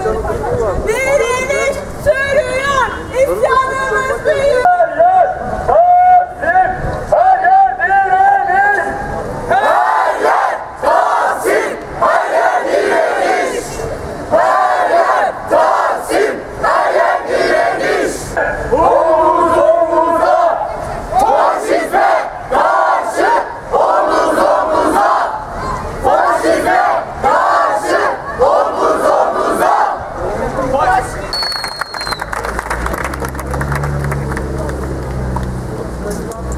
メリ Sí.